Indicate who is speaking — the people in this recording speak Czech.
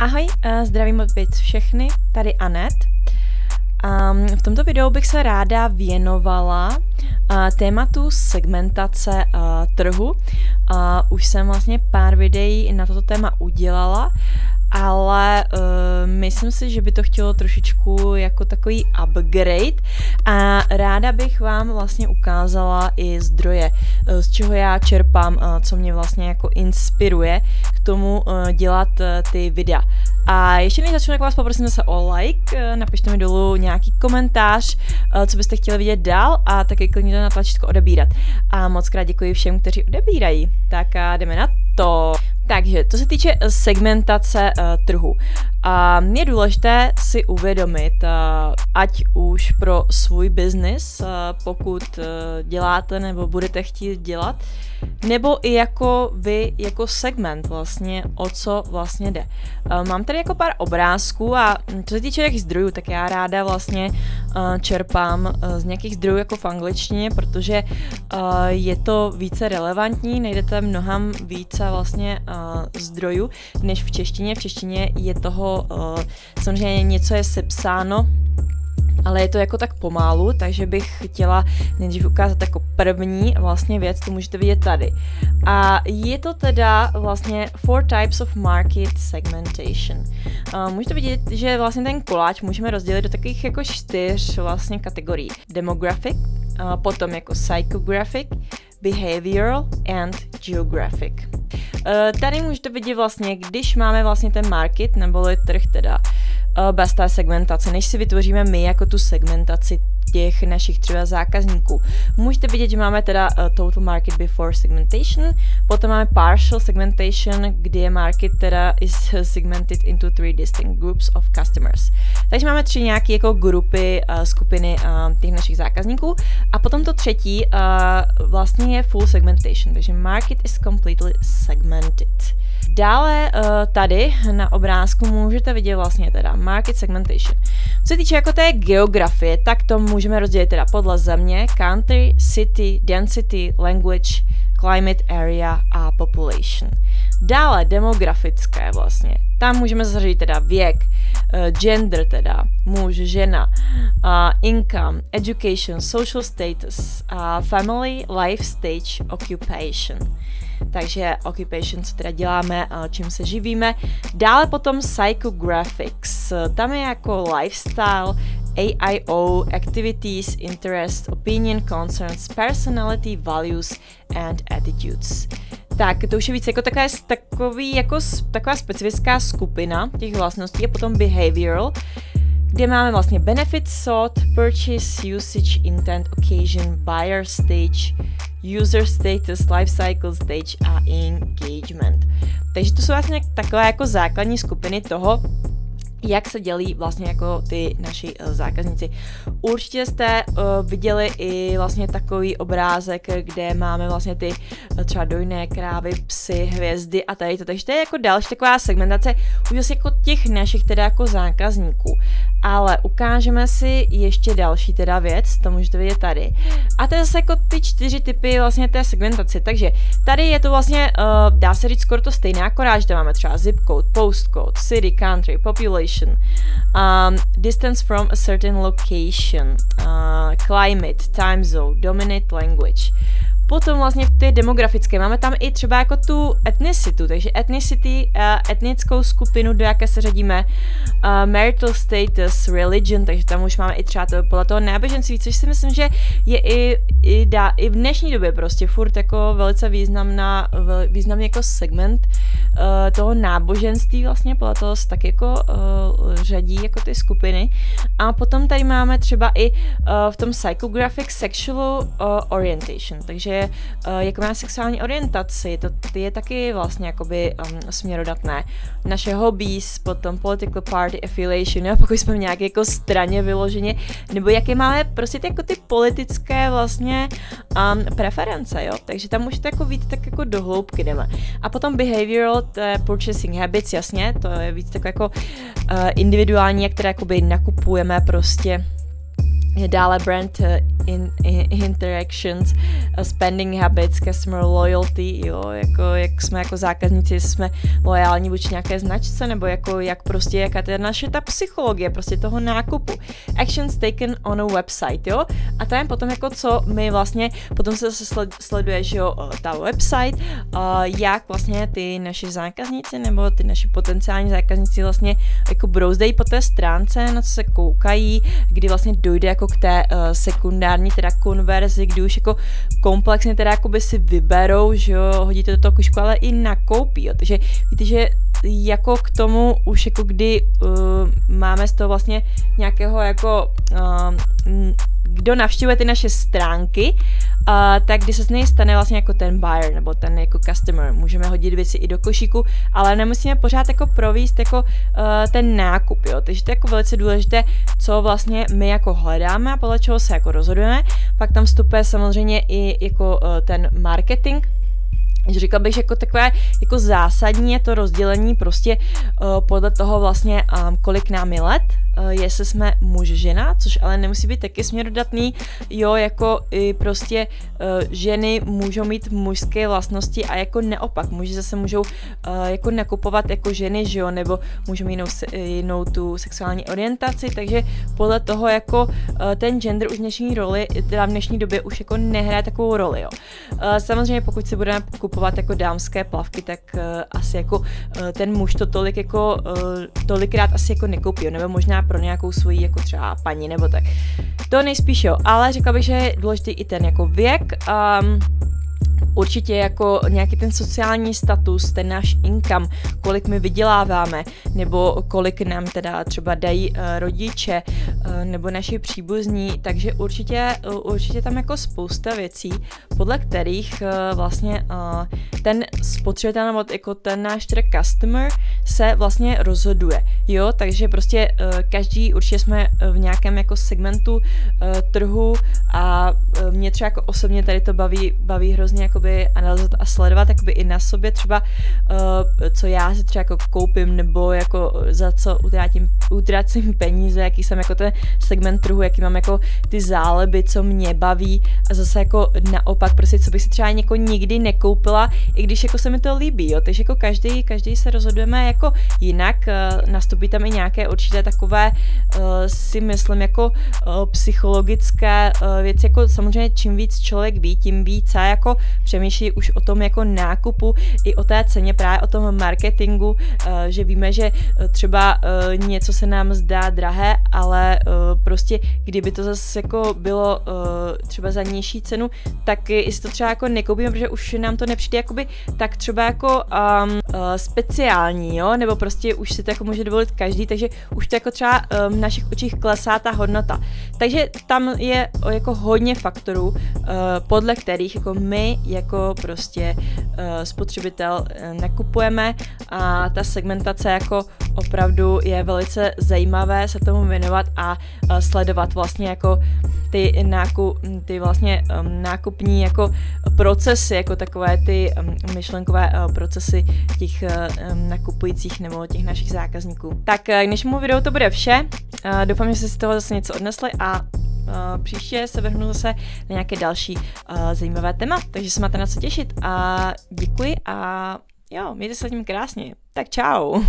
Speaker 1: Ahoj, uh, zdravím opět všechny, tady Anet. Um, v tomto videu bych se ráda věnovala uh, tématu segmentace uh, trhu. Už jsem vlastně pár videí na toto téma udělala ale myslím si, že by to chtělo trošičku jako takový upgrade a ráda bych vám vlastně ukázala i zdroje, uh, z čeho já čerpám, uh, co mě vlastně jako inspiruje k tomu uh, dělat ty videa. A ještě než začnu, tak vás poprosím zase o like, napište mi dolů nějaký komentář, co byste chtěli vidět dál a taky klidně na tlačítko odebírat. A moc krát děkuji všem, kteří odebírají. Tak a jdeme na to. Takže, co se týče eh, segmentace uh, trhu, uh, je důležité si uvědomit, uh, ať už pro svůj biznis, uh, pokud uh, děláte nebo budete chtít dělat, nebo i jako vy, jako segment vlastně, o co vlastně jde. Mám tady jako pár obrázků a co se týče těch zdrojů, tak já ráda vlastně čerpám z nějakých zdrojů jako v angličtině, protože je to více relevantní, najdete mnohem více vlastně zdrojů než v češtině. V češtině je toho uh, samozřejmě něco je sepsáno, ale je to jako tak pomalu, takže bych chtěla nejdřív ukázat jako první vlastně věc, to můžete vidět tady. A je to teda vlastně four types of market segmentation. Uh, můžete vidět, že vlastně ten koláč můžeme rozdělit do takových jako čtyř vlastně kategorií. Demographic, uh, potom jako psychographic, behavioral and geographic. Uh, tady můžete vidět vlastně, když máme vlastně ten market, nebo trh teda, uh, bez té segmentace, než si vytvoříme my jako tu segmentaci těch našich třeba zákazníků. Můžete vidět, že máme teda uh, total market before segmentation, potom máme partial segmentation, kde je market teda is segmented into three distinct groups of customers. Takže máme tři nějaké jako grupy, uh, skupiny uh, těch našich zákazníků a potom to třetí vlastně je full segmentation, takže market is completely segmented. Dále tady na obrázku můžete vidět vlastně teda market segmentation. Co se týče jako té geografie, tak to můžeme rozdělit teda podle země, country, city, density, language, climate area a population. Dále demografické vlastně. Tam můžeme zařadit teda věk, uh, gender teda, muž, žena, uh, income, education, social status, uh, family, life stage, occupation takže occupation, co teda děláme, čím se živíme. Dále potom psychographics, tam je jako lifestyle, AIO, activities, interest, opinion, concerns, personality, values and attitudes. Tak to už je víc jako taková, takový, jako, taková specifická skupina těch vlastností a potom behavioral, kde máme vlastně benefit sought, purchase, usage, intent, occasion, buyer stage, user status, life cycle stage a engagement. Takže to jsou vlastně takové jako základní skupiny toho, jak se dělí vlastně jako ty naši uh, zákazníci. Určitě jste uh, viděli i vlastně takový obrázek, kde máme vlastně ty uh, třeba dojné krávy, psy, hvězdy a tady to. Takže to je jako další taková segmentace už jako těch našich teda jako zákazníků. Ale ukážeme si ještě další teda věc, to můžete vidět tady. A to je zase jako ty čtyři typy vlastně té segmentace. Takže tady je to vlastně, uh, dá se říct skoro to stejné, akorát, že tam máme třeba zip code, postcode, city, country, population, um, distance from a certain location, uh, climate, time zone, dominant language. Potom vlastně v té demografické máme tam i třeba jako tu etnicitu, takže ethnicity, uh, etnickou skupinu, do jaké se řadíme, uh, marital status, religion, takže tam už máme i třeba to, podle toho náboženství, což si myslím, že je i, i, dá, i v dnešní době prostě furt jako velice významná, významný jako segment uh, toho náboženství vlastně, podle toho se tak jako uh, řadí jako ty skupiny. A potom tady máme třeba i uh, v tom psychographic sexual uh, orientation, takže uh, jako má sexuální orientaci, to je taky vlastně jakoby um, směrodatné. Naše hobbies, potom political party affiliation, jo, pokud jsme v nějaké jako straně vyloženě, nebo jaké máme prostě ty, jako ty politické vlastně um, preference, jo, takže tam můžete jako víc tak jako do hloubky jdeme. A potom behavioral, to je purchasing habits, jasně, to je víc tak jako uh, individuální, jak teda jakoby nakupujeme prostě Dále brand uh, in, in, interactions, uh, spending habits, customer loyalty, jo, jako jak jsme jako zákazníci, jsme lojální vůči nějaké značce, nebo jako jak prostě, jaká je naše ta psychologie prostě toho nákupu. Actions taken on a website, jo, a tam potom jako co my vlastně, potom se zase sleduje, že jo, ta website, jak vlastně ty naši zákazníci nebo ty naši potenciální zákazníci vlastně jako brouzdejí po té stránce, na co se koukají, kdy vlastně dojde jako k té uh, sekundární teda konverzi, kdy už jako komplexně teda jako by si vyberou, že jo, hodíte do toho kušku, ale i nakoupí, jo. takže víte, že jako k tomu už jako kdy uh, máme z toho vlastně nějakého jako uh, kdo navštěvuje ty naše stránky, uh, tak kdy se z něj stane vlastně jako ten buyer nebo ten jako customer. Můžeme hodit věci i do košíku, ale nemusíme pořád jako províst jako uh, ten nákup, jo. Takže to je jako velice důležité, co vlastně my jako hledáme a podle čeho se jako rozhodujeme. Pak tam vstupuje samozřejmě i jako uh, ten marketing, Říkal bych, že jako takové jako zásadní je to rozdělení prostě uh, podle toho vlastně, um, kolik nám je let, uh, jestli jsme muž, žena, což ale nemusí být taky směrodatný, jo, jako i prostě uh, ženy můžou mít mužské vlastnosti a jako neopak, muži zase můžou uh, jako nakupovat jako ženy, že jo, nebo můžou mít jinou, jinou tu sexuální orientaci, takže podle toho jako uh, ten gender už v dnešní roli, teda v dnešní době už jako nehraje takovou roli, jo. Uh, samozřejmě pokud si budeme kupovat jako dámské plavky, tak uh, asi jako uh, ten muž to tolik jako uh, tolikrát asi jako nekoupí, nebo možná pro nějakou svoji jako třeba paní nebo tak. To nejspíš jo, ale řekla bych, že je důležitý i ten jako věk. Um, určitě jako nějaký ten sociální status, ten náš income, kolik my vyděláváme, nebo kolik nám teda třeba dají uh, rodiče uh, nebo naši příbuzní, takže určitě, určitě tam jako spousta věcí, podle kterých uh, vlastně ten spotřebitel nebo jako ten náš teda customer se vlastně rozhoduje, jo, takže prostě každý, určitě jsme v nějakém jako segmentu trhu a mě třeba jako osobně tady to baví, baví hrozně jakoby analyzovat a sledovat jakoby i na sobě. Třeba, uh, co já si třeba jako koupím nebo jako za co utratím, utracím peníze, jaký jsem jako ten segment trhu, jaký mám jako ty záleby, co mě baví. A zase jako naopak prostě, co bych si třeba jako nikdy nekoupila, i když jako se mi to líbí, jo, takže jako každý, každý se rozhodujeme jako jinak, uh, nastupí tam i nějaké určité takové, uh, si myslím, jako uh, psychologické uh, věci, jako samozřejmě čím víc člověk ví, tím víc a jako přemýšlí už o tom jako nákupu, i o té ceně, právě o tom marketingu, eh, že víme, že eh, třeba eh, něco se nám zdá drahé, ale prostě kdyby to zase jako bylo třeba za nižší cenu, tak jestli to třeba jako nekoupíme, protože už nám to nepřijde jakoby tak třeba jako um, speciální, jo, nebo prostě už si to jako může dovolit každý, takže už to jako třeba um, v našich očích klesá ta hodnota. Takže tam je jako hodně faktorů, uh, podle kterých jako my jako prostě uh, spotřebitel uh, nakupujeme a ta segmentace jako opravdu je velice zajímavé se tomu věnovat a sledovat vlastně jako ty, nákup, ty vlastně nákupní jako procesy, jako takové ty myšlenkové procesy těch nakupujících nebo těch našich zákazníků. Tak k dnešnímu videu to bude vše. Doufám, že jste si toho zase něco odnesli a příště se vrhnu zase na nějaké další uh, zajímavé téma, takže se máte na co těšit a děkuji a jo, mějte se tím krásně. Tak čau.